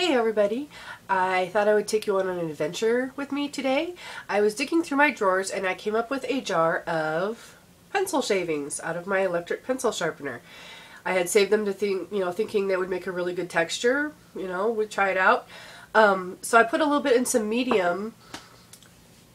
Hey everybody! I thought I would take you on an adventure with me today. I was digging through my drawers and I came up with a jar of pencil shavings out of my electric pencil sharpener. I had saved them to think, you know, thinking they would make a really good texture, you know, we'd try it out. Um, so I put a little bit in some medium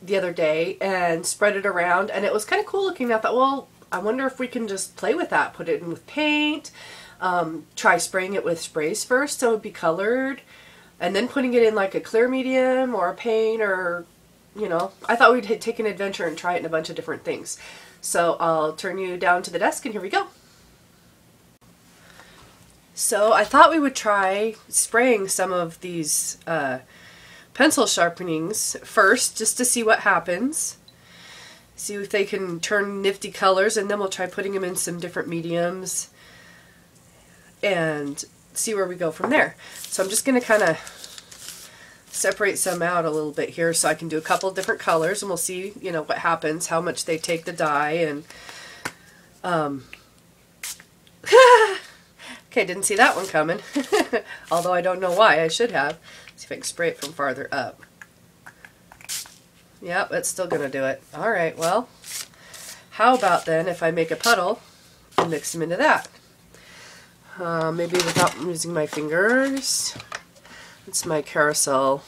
the other day and spread it around and it was kind of cool looking. I thought, well, I wonder if we can just play with that, put it in with paint, um, try spraying it with sprays first so it would be colored and then putting it in like a clear medium or a paint or you know. I thought we'd take an adventure and try it in a bunch of different things. So I'll turn you down to the desk and here we go. So I thought we would try spraying some of these uh, pencil sharpenings first just to see what happens. See if they can turn nifty colors and then we'll try putting them in some different mediums and see where we go from there. So I'm just going to kind of separate some out a little bit here so I can do a couple different colors and we'll see, you know, what happens, how much they take the dye and um Okay, didn't see that one coming. Although I don't know why, I should have. Let's see if I can spray it from farther up. Yep, it's still going to do it. Alright, well, how about then if I make a puddle and mix them into that? Uh, maybe without using my fingers. It's my carousel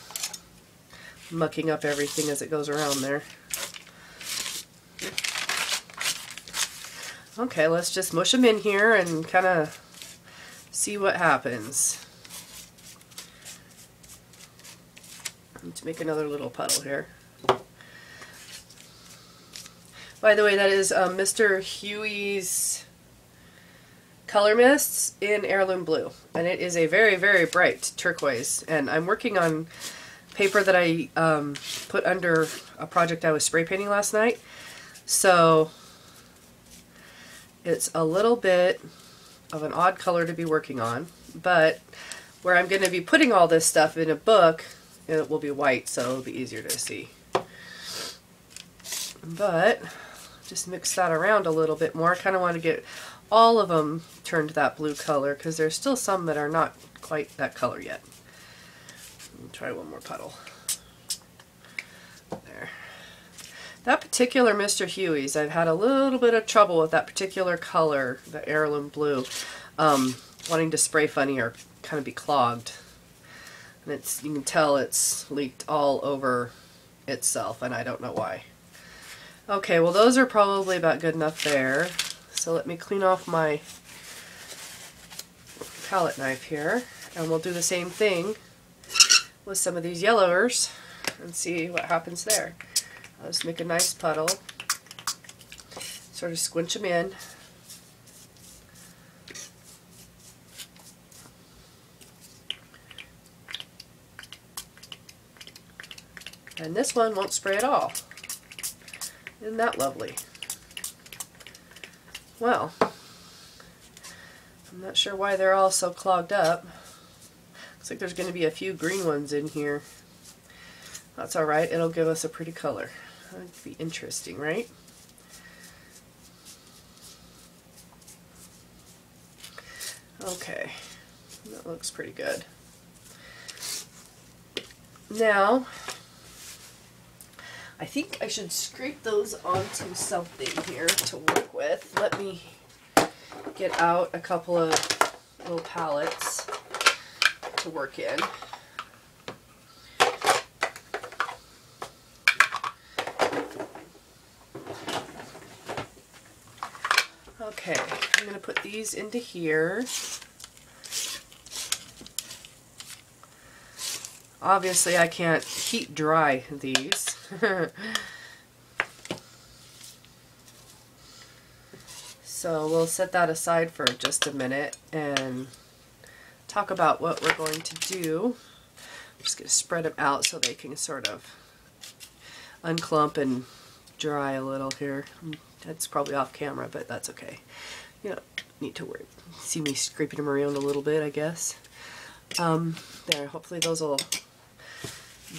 mucking up everything as it goes around there. Okay, let's just mush them in here and kind of see what happens. Let's make another little puddle here. By the way, that is uh, Mr. Huey's Color Mists in Heirloom Blue. And it is a very, very bright turquoise. And I'm working on paper that I um, put under a project I was spray painting last night. So it's a little bit of an odd color to be working on. But where I'm going to be putting all this stuff in a book, it will be white, so it'll be easier to see. But just mix that around a little bit more. I kind of want to get all of them turned that blue color because there's still some that are not quite that color yet. try one more puddle. There. That particular Mr. Huey's, I've had a little bit of trouble with that particular color, the heirloom blue, um, wanting to spray funny or kind of be clogged. And it's you can tell it's leaked all over itself, and I don't know why. Okay, well those are probably about good enough there. So let me clean off my palette knife here and we'll do the same thing with some of these yellowers and see what happens there. I'll just make a nice puddle, sort of squinch them in. And this one won't spray at all. Isn't that lovely? Well, I'm not sure why they're all so clogged up. Looks like there's going to be a few green ones in here. That's alright, it'll give us a pretty color. That'd be interesting, right? Okay, that looks pretty good. Now, I think I should scrape those onto something here to work with. Let me get out a couple of little palettes to work in. Okay, I'm going to put these into here. Obviously I can't heat dry these. so we'll set that aside for just a minute and talk about what we're going to do. I'm just going to spread them out so they can sort of unclump and dry a little here. That's probably off camera, but that's okay. You don't need to worry. See me scraping them around a little bit, I guess. Um, there, hopefully those will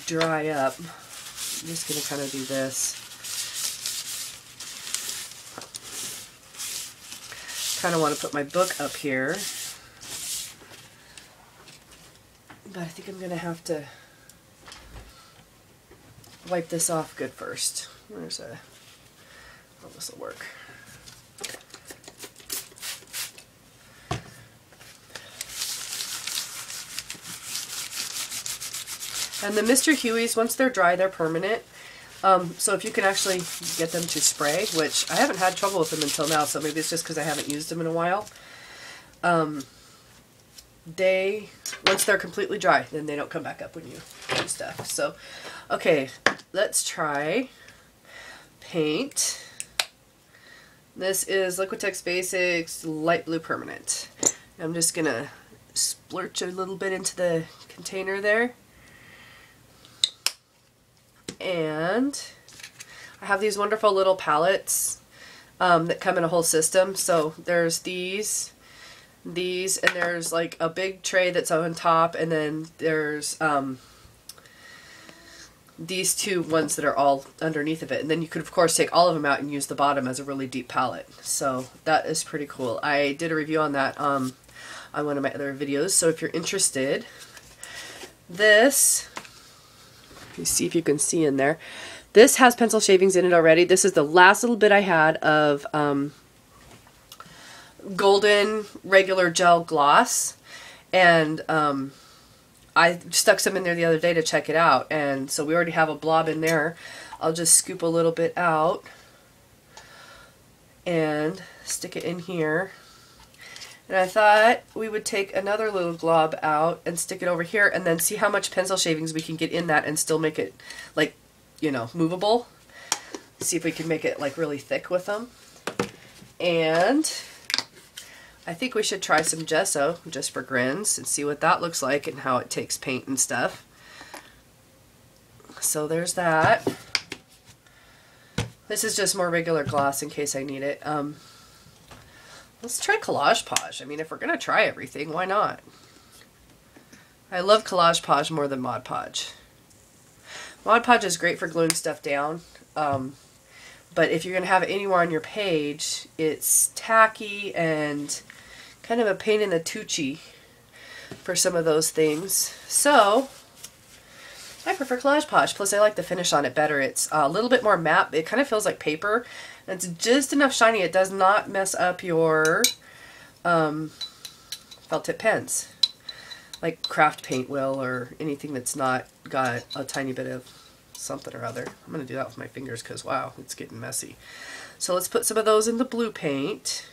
dry up. I'm just going to kind of do this. Kind of want to put my book up here. But I think I'm going to have to wipe this off good first. There's a, oh, this will work. And the Mr. Huey's, once they're dry, they're permanent. Um, so if you can actually get them to spray, which I haven't had trouble with them until now, so maybe it's just because I haven't used them in a while. Um, they, once they're completely dry, then they don't come back up when you do stuff. So, okay, let's try paint. This is Liquitex Basics Light Blue Permanent. I'm just going to splurch a little bit into the container there. And I have these wonderful little palettes um, that come in a whole system. So there's these, these, and there's like a big tray that's on top, and then there's um, these two ones that are all underneath of it. And then you could, of course, take all of them out and use the bottom as a really deep palette. So that is pretty cool. I did a review on that um, on one of my other videos. So if you're interested, this you see if you can see in there. This has pencil shavings in it already. This is the last little bit I had of um, golden regular gel gloss. And um, I stuck some in there the other day to check it out. And so we already have a blob in there. I'll just scoop a little bit out and stick it in here. And I thought we would take another little glob out and stick it over here and then see how much pencil shavings we can get in that and still make it like, you know, movable. See if we can make it like really thick with them. And I think we should try some gesso just for grins and see what that looks like and how it takes paint and stuff. So there's that. This is just more regular gloss in case I need it. Um, Let's try Collage Pauge. I mean, if we're going to try everything, why not? I love Collage Pauge more than Mod Podge. Mod Podge is great for gluing stuff down, um, but if you're going to have it anywhere on your page, it's tacky and kind of a pain in the tucci for some of those things. So, I prefer Collage Pauge. Plus, I like the finish on it better. It's a little bit more matte. It kind of feels like paper. It's just enough shiny. It does not mess up your um, felt tip pens. Like craft paint will or anything that's not got a tiny bit of something or other. I'm going to do that with my fingers because, wow, it's getting messy. So let's put some of those in the blue paint.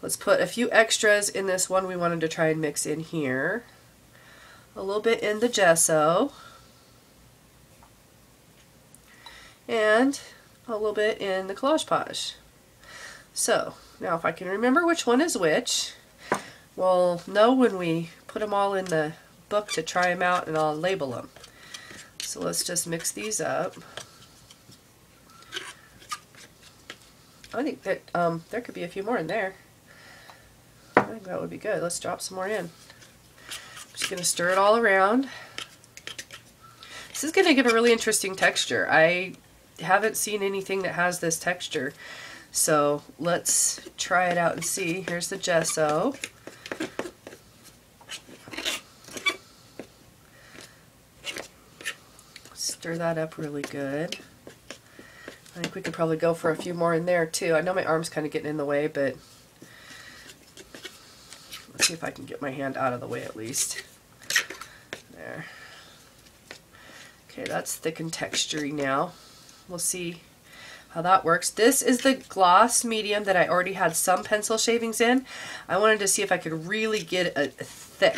Let's put a few extras in this one we wanted to try and mix in here. A little bit in the gesso. And a little bit in the Collage Pauge. So, now if I can remember which one is which, we'll know when we put them all in the book to try them out and I'll label them. So let's just mix these up. I think that um, there could be a few more in there. I think that would be good. Let's drop some more in. Just going to stir it all around. This is going to give a really interesting texture. I haven't seen anything that has this texture. So let's try it out and see. Here's the gesso. Stir that up really good. I think we could probably go for a few more in there too. I know my arm's kind of getting in the way, but let's see if I can get my hand out of the way at least. There. Okay, that's thick and textury now. We'll see how that works. This is the gloss medium that I already had some pencil shavings in. I wanted to see if I could really get a, a thick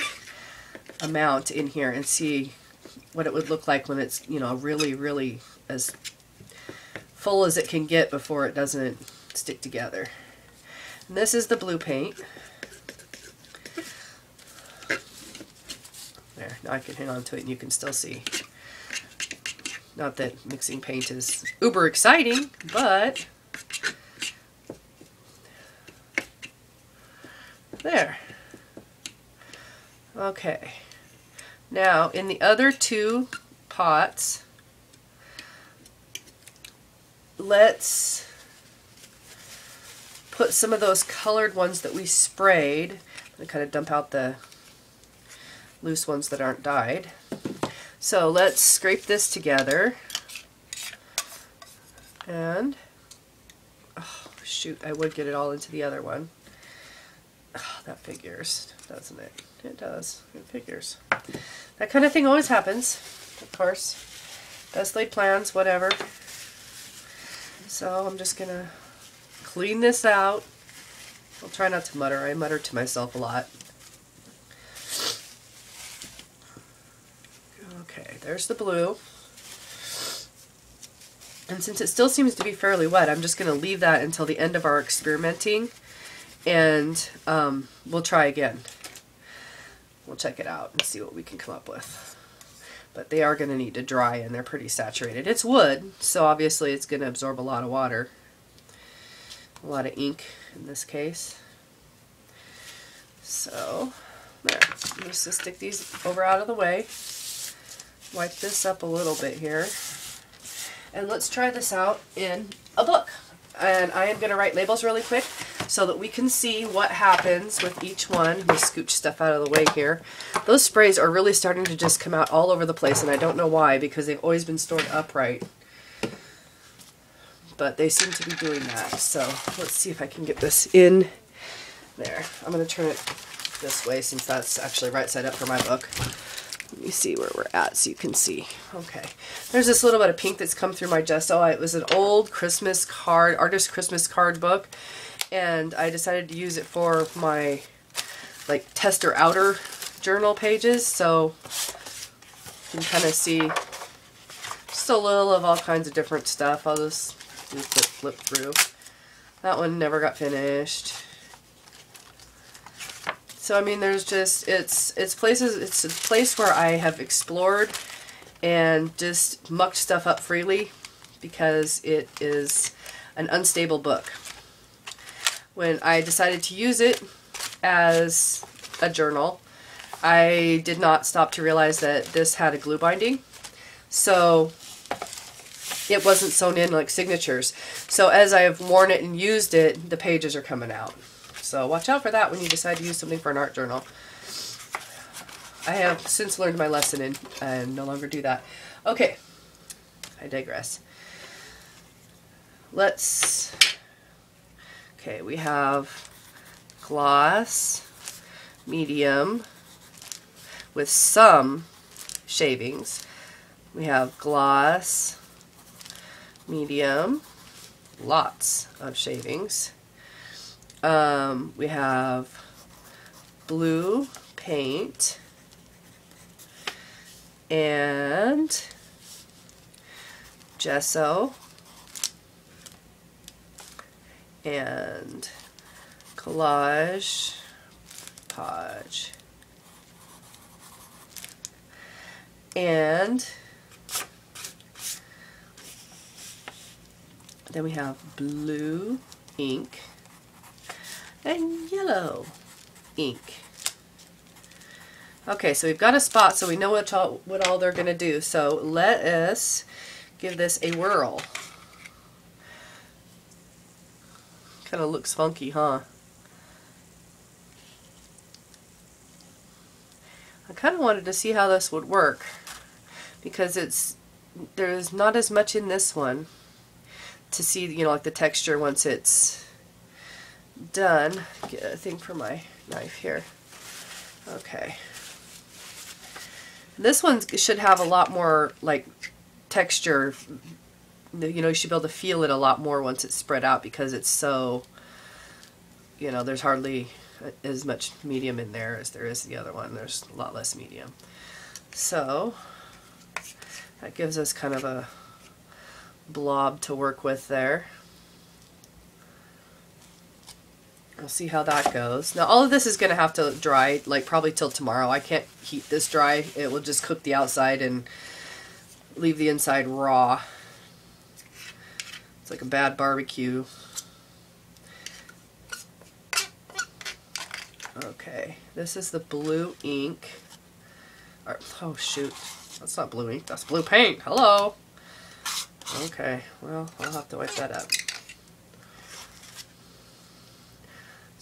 amount in here and see what it would look like when it's, you know, really, really as full as it can get before it doesn't stick together. And this is the blue paint. There, now I can hang on to it and you can still see. Not that mixing paint is uber exciting, but there. Okay. Now, in the other two pots, let's put some of those colored ones that we sprayed. To kind of dump out the loose ones that aren't dyed. So let's scrape this together. And, oh shoot, I would get it all into the other one. Oh, that figures, doesn't it? It does. It figures. That kind of thing always happens, of course. Best laid plans, whatever. So I'm just going to clean this out. I'll try not to mutter. I mutter to myself a lot. Okay, there's the blue. And since it still seems to be fairly wet, I'm just going to leave that until the end of our experimenting. And um, we'll try again. We'll check it out and see what we can come up with. But they are going to need to dry and they're pretty saturated. It's wood, so obviously it's going to absorb a lot of water. A lot of ink in this case. So, there. I'm just going to stick these over out of the way. Wipe this up a little bit here. And let's try this out in a book. And I am going to write labels really quick so that we can see what happens with each one. Let me scooch stuff out of the way here. Those sprays are really starting to just come out all over the place, and I don't know why, because they've always been stored upright. But they seem to be doing that. So let's see if I can get this in there. I'm going to turn it this way since that's actually right side up for my book. Let me see where we're at so you can see. Okay. There's this little bit of pink that's come through my gesso. Oh, it was an old Christmas card, artist Christmas card book and I decided to use it for my like tester outer journal pages so you can kind of see just a little of all kinds of different stuff. I'll just flip through. That one never got finished. So I mean there's just it's it's places it's a place where I have explored and just mucked stuff up freely because it is an unstable book when I decided to use it as a journal, I did not stop to realize that this had a glue binding. So it wasn't sewn in like signatures. So as I've worn it and used it, the pages are coming out. So watch out for that when you decide to use something for an art journal. I have since learned my lesson and, and no longer do that. Okay, I digress. Let's Okay, we have gloss, medium, with some shavings. We have gloss, medium, lots of shavings. Um, we have blue paint. And gesso. And collage. Podge. And then we have blue ink and yellow ink. Okay so we've got a spot so we know what all, what all they're gonna do. So let us give this a whirl. Kind of looks funky, huh? I kind of wanted to see how this would work because it's there's not as much in this one to see, you know, like the texture once it's done. Get a thing for my knife here. Okay. This one should have a lot more like texture you know, you should be able to feel it a lot more once it's spread out because it's so, you know, there's hardly as much medium in there as there is the other one. There's a lot less medium. So that gives us kind of a blob to work with there. We'll see how that goes. Now all of this is going to have to dry like probably till tomorrow. I can't heat this dry. It will just cook the outside and leave the inside raw. It's like a bad barbecue. Okay, this is the blue ink. Oh shoot, that's not blue ink, that's blue paint. Hello. Okay, well, I'll have to wipe that up.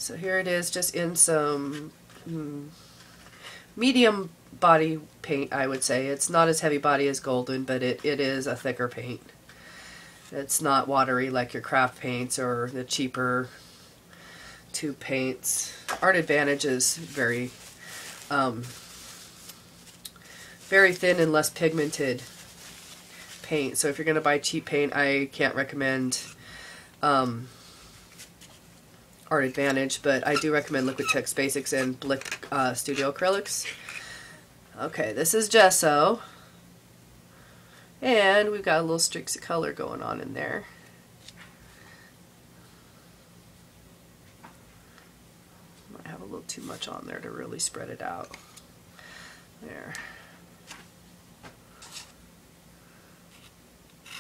So here it is, just in some mm, medium body paint, I would say. It's not as heavy body as Golden, but it, it is a thicker paint. It's not watery like your craft paints or the cheaper tube paints. Art Advantage is very, um, very thin and less pigmented paint. So if you're going to buy cheap paint, I can't recommend um, Art Advantage, but I do recommend Liquid Liquitex Basics and Blick uh, Studio Acrylics. Okay, this is gesso. And we've got a little streaks of color going on in there. Might have a little too much on there to really spread it out. There.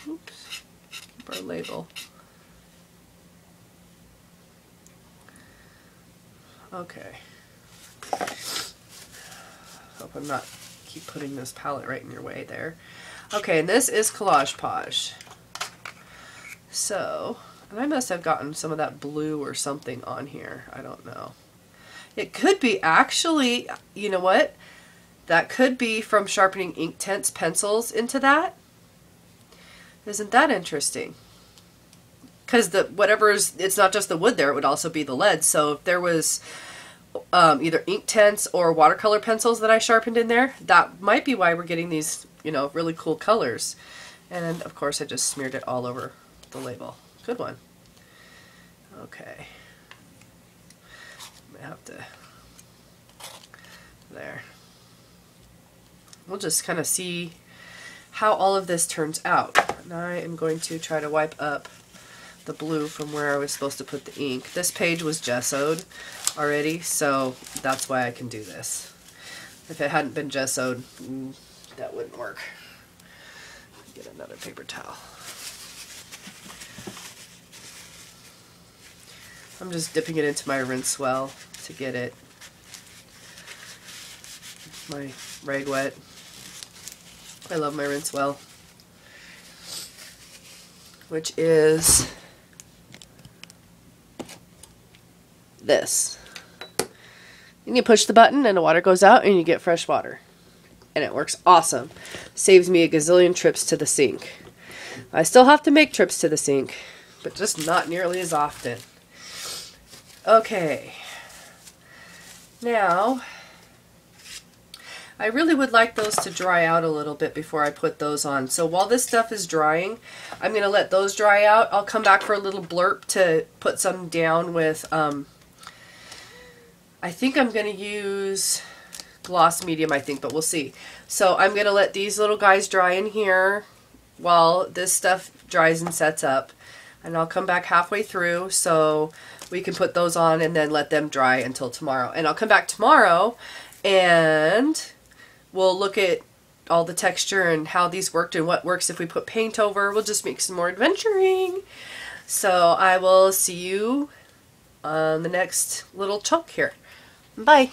Oops. Keep our label. Okay. Hope I'm not keep putting this palette right in your way there. Okay, and this is Collage Page. So, and I must have gotten some of that blue or something on here. I don't know. It could be actually, you know what? That could be from sharpening ink Inktense pencils into that. Isn't that interesting? Because the whatever is, it's not just the wood there, it would also be the lead. So if there was um, either Inktense or watercolor pencils that I sharpened in there, that might be why we're getting these, you know, really cool colors. And of course I just smeared it all over the label. Good one. Okay. I have to, there. We'll just kind of see how all of this turns out. And I am going to try to wipe up the blue from where I was supposed to put the ink. This page was gessoed already, so that's why I can do this. If it hadn't been gessoed, mm, that wouldn't work. Get another paper towel. I'm just dipping it into my rinse well to get it my rag wet. I love my rinse well, which is this. And you push the button and the water goes out and you get fresh water. And it works awesome. Saves me a gazillion trips to the sink. I still have to make trips to the sink, but just not nearly as often. Okay. Now, I really would like those to dry out a little bit before I put those on. So while this stuff is drying, I'm going to let those dry out. I'll come back for a little blurb to put some down with, um, I think I'm going to use gloss medium, I think, but we'll see. So I'm going to let these little guys dry in here while this stuff dries and sets up. And I'll come back halfway through so we can put those on and then let them dry until tomorrow. And I'll come back tomorrow and we'll look at all the texture and how these worked and what works if we put paint over. We'll just make some more adventuring. So I will see you on the next little chunk here. Bye.